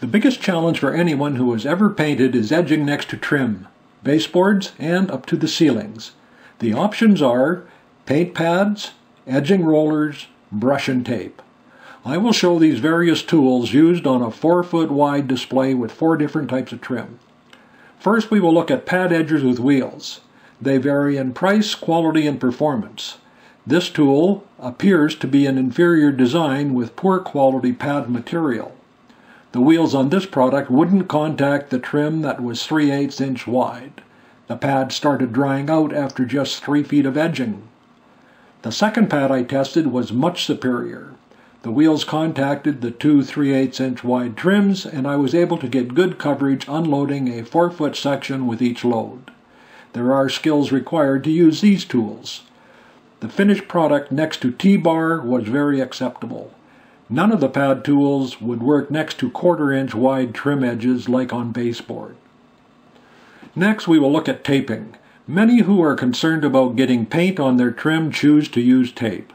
The biggest challenge for anyone who has ever painted is edging next to trim, baseboards, and up to the ceilings. The options are paint pads, edging rollers, brush and tape. I will show these various tools used on a 4 foot wide display with four different types of trim. First we will look at pad edgers with wheels. They vary in price, quality, and performance. This tool appears to be an inferior design with poor quality pad material. The wheels on this product wouldn't contact the trim that was 3 8 inch wide. The pad started drying out after just 3 feet of edging. The second pad I tested was much superior. The wheels contacted the two 3 8 inch wide trims and I was able to get good coverage unloading a 4 foot section with each load. There are skills required to use these tools. The finished product next to T-bar was very acceptable. None of the pad tools would work next to quarter inch wide trim edges like on baseboard. Next we will look at taping. Many who are concerned about getting paint on their trim choose to use tape.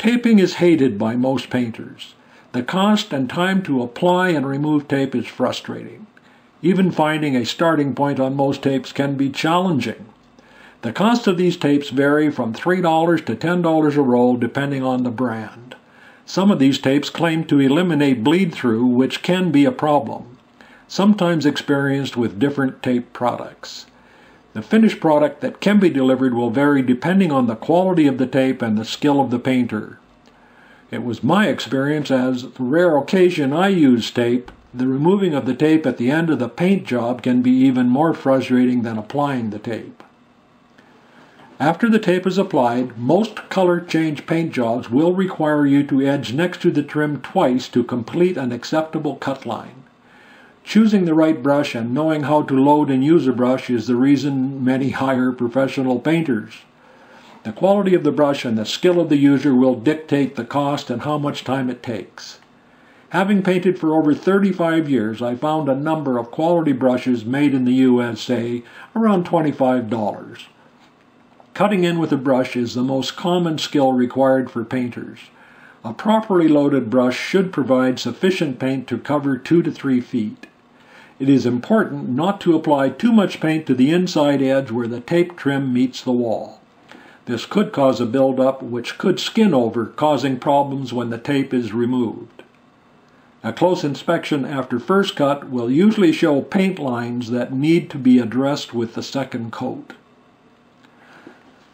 Taping is hated by most painters. The cost and time to apply and remove tape is frustrating. Even finding a starting point on most tapes can be challenging. The cost of these tapes vary from $3 to $10 a roll depending on the brand. Some of these tapes claim to eliminate bleed through, which can be a problem, sometimes experienced with different tape products. The finished product that can be delivered will vary depending on the quality of the tape and the skill of the painter. It was my experience as the rare occasion I use tape, the removing of the tape at the end of the paint job can be even more frustrating than applying the tape. After the tape is applied, most color change paint jobs will require you to edge next to the trim twice to complete an acceptable cut line. Choosing the right brush and knowing how to load and use a brush is the reason many hire professional painters. The quality of the brush and the skill of the user will dictate the cost and how much time it takes. Having painted for over 35 years, I found a number of quality brushes made in the USA around $25. Cutting in with a brush is the most common skill required for painters. A properly loaded brush should provide sufficient paint to cover 2 to 3 feet. It is important not to apply too much paint to the inside edge where the tape trim meets the wall. This could cause a buildup which could skin over, causing problems when the tape is removed. A close inspection after first cut will usually show paint lines that need to be addressed with the second coat.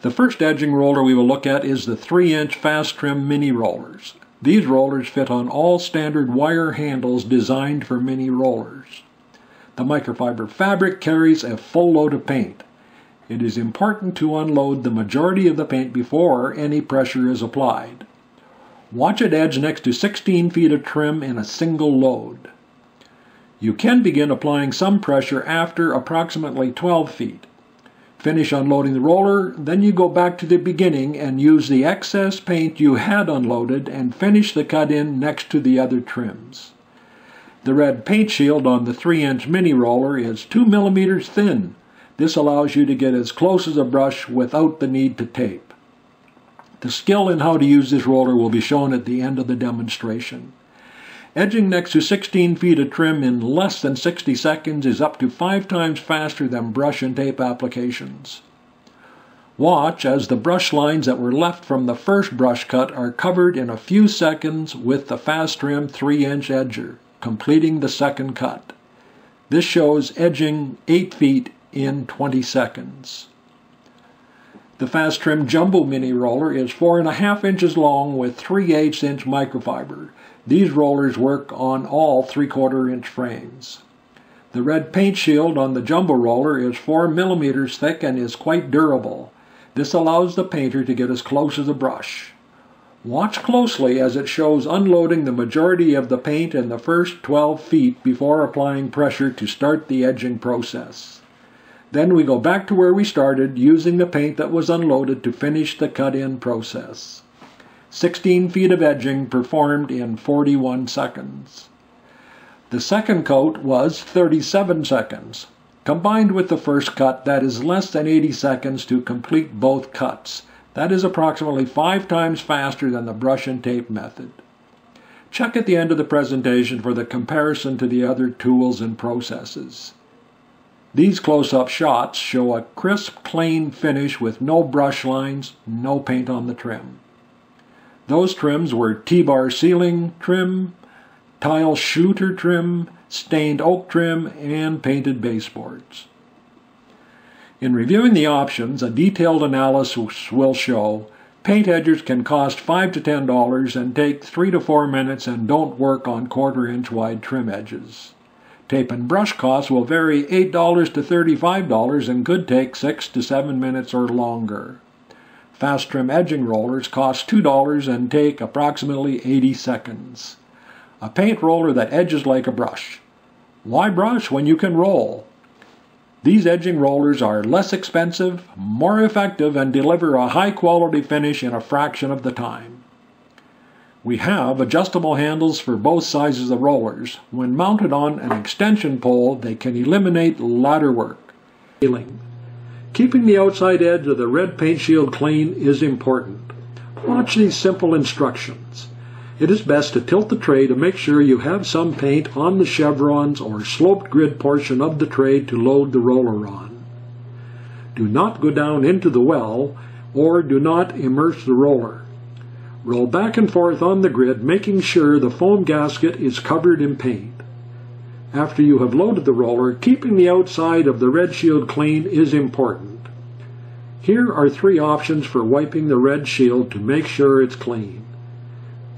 The first edging roller we will look at is the 3-inch FasTrim mini rollers. These rollers fit on all standard wire handles designed for mini rollers. The microfiber fabric carries a full load of paint. It is important to unload the majority of the paint before any pressure is applied. Watch it edge next to 16 feet of trim in a single load. You can begin applying some pressure after approximately 12 feet. Finish unloading the roller, then you go back to the beginning and use the excess paint you had unloaded and finish the cut in next to the other trims. The red paint shield on the 3 inch mini roller is 2 millimeters thin. This allows you to get as close as a brush without the need to tape. The skill in how to use this roller will be shown at the end of the demonstration. Edging next to 16 feet of trim in less than 60 seconds is up to five times faster than brush and tape applications. Watch as the brush lines that were left from the first brush cut are covered in a few seconds with the FasTrim 3 inch edger, completing the second cut. This shows edging 8 feet in 20 seconds. The FasTrim Jumbo Mini Roller is 4.5 inches long with 3 8 inch microfiber. These rollers work on all 3 quarter inch frames. The red paint shield on the jumbo roller is 4 millimeters thick and is quite durable. This allows the painter to get as close as a brush. Watch closely as it shows unloading the majority of the paint in the first 12 feet before applying pressure to start the edging process. Then we go back to where we started using the paint that was unloaded to finish the cut-in process. 16 feet of edging performed in 41 seconds. The second coat was 37 seconds. Combined with the first cut, that is less than 80 seconds to complete both cuts. That is approximately five times faster than the brush and tape method. Check at the end of the presentation for the comparison to the other tools and processes. These close-up shots show a crisp, clean finish with no brush lines, no paint on the trim. Those trims were T-bar ceiling trim, tile shooter trim, stained oak trim, and painted baseboards. In reviewing the options, a detailed analysis will show paint edgers can cost 5 to $10 and take 3 to 4 minutes and don't work on quarter inch wide trim edges. Tape and brush costs will vary $8 to $35 and could take 6 to 7 minutes or longer. FasTrim edging rollers cost $2 and take approximately 80 seconds. A paint roller that edges like a brush. Why brush when you can roll? These edging rollers are less expensive, more effective, and deliver a high quality finish in a fraction of the time. We have adjustable handles for both sizes of rollers. When mounted on an extension pole, they can eliminate ladder work. Keeping the outside edge of the red paint shield clean is important. Watch these simple instructions it is best to tilt the tray to make sure you have some paint on the chevrons or sloped grid portion of the tray to load the roller on. Do not go down into the well or do not immerse the roller. Roll back and forth on the grid making sure the foam gasket is covered in paint. After you have loaded the roller, keeping the outside of the red shield clean is important. Here are three options for wiping the red shield to make sure it's clean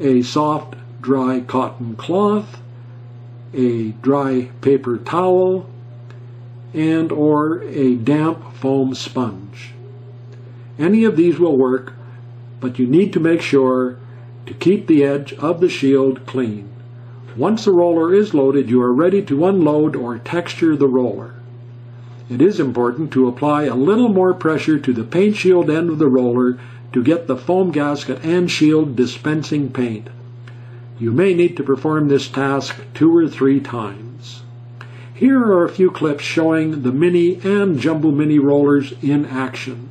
a soft, dry cotton cloth, a dry paper towel, and or a damp foam sponge. Any of these will work, but you need to make sure to keep the edge of the shield clean. Once the roller is loaded, you are ready to unload or texture the roller. It is important to apply a little more pressure to the paint shield end of the roller to get the foam gasket and shield dispensing paint. You may need to perform this task two or three times. Here are a few clips showing the mini and jumbo mini rollers in action.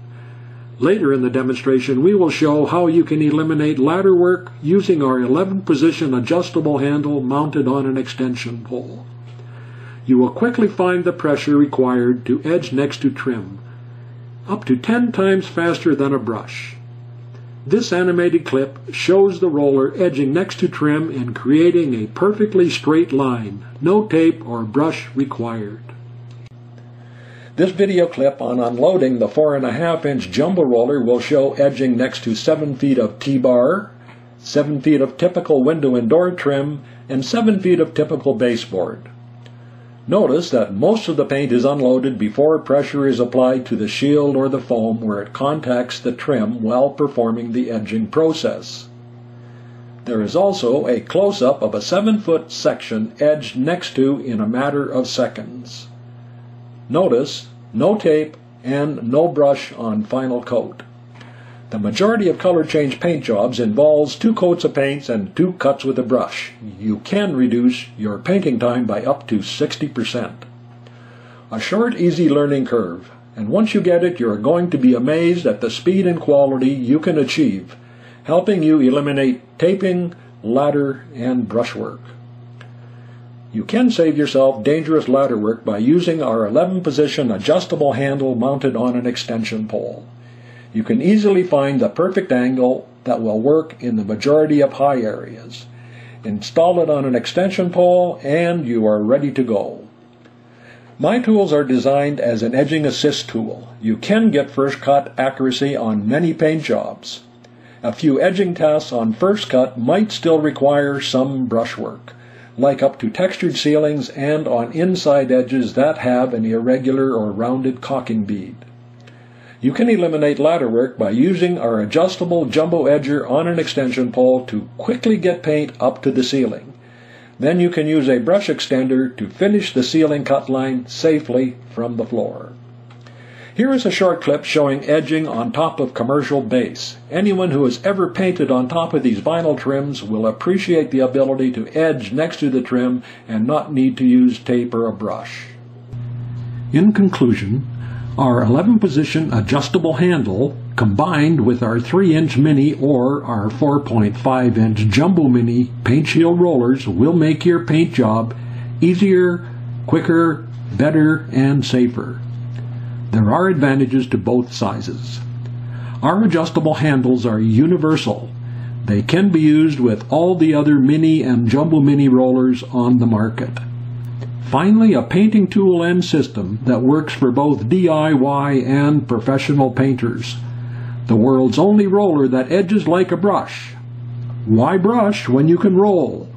Later in the demonstration, we will show how you can eliminate ladder work using our 11 position adjustable handle mounted on an extension pole. You will quickly find the pressure required to edge next to trim, up to 10 times faster than a brush. This animated clip shows the roller edging next to trim and creating a perfectly straight line. No tape or brush required. This video clip on unloading the 4.5 inch jumbo roller will show edging next to 7 feet of T-bar, 7 feet of typical window and door trim, and 7 feet of typical baseboard. Notice that most of the paint is unloaded before pressure is applied to the shield or the foam where it contacts the trim while performing the edging process. There is also a close-up of a 7-foot section edged next to in a matter of seconds. Notice no tape and no brush on final coat. The majority of color change paint jobs involves two coats of paints and two cuts with a brush. You can reduce your painting time by up to 60%. A short, easy learning curve, and once you get it, you're going to be amazed at the speed and quality you can achieve, helping you eliminate taping, ladder, and brushwork. You can save yourself dangerous ladder work by using our 11 position adjustable handle mounted on an extension pole you can easily find the perfect angle that will work in the majority of high areas. Install it on an extension pole and you are ready to go. My tools are designed as an edging assist tool. You can get first cut accuracy on many paint jobs. A few edging tasks on first cut might still require some brushwork, like up to textured ceilings and on inside edges that have an irregular or rounded caulking bead. You can eliminate ladder work by using our adjustable jumbo edger on an extension pole to quickly get paint up to the ceiling. Then you can use a brush extender to finish the ceiling cut line safely from the floor. Here is a short clip showing edging on top of commercial base. Anyone who has ever painted on top of these vinyl trims will appreciate the ability to edge next to the trim and not need to use tape or a brush. In conclusion, our 11 position adjustable handle combined with our 3-inch mini or our 4.5-inch jumbo mini paint shield rollers will make your paint job easier, quicker, better, and safer. There are advantages to both sizes. Our adjustable handles are universal. They can be used with all the other mini and jumbo mini rollers on the market. Finally, a painting tool and system that works for both DIY and professional painters. The world's only roller that edges like a brush. Why brush when you can roll?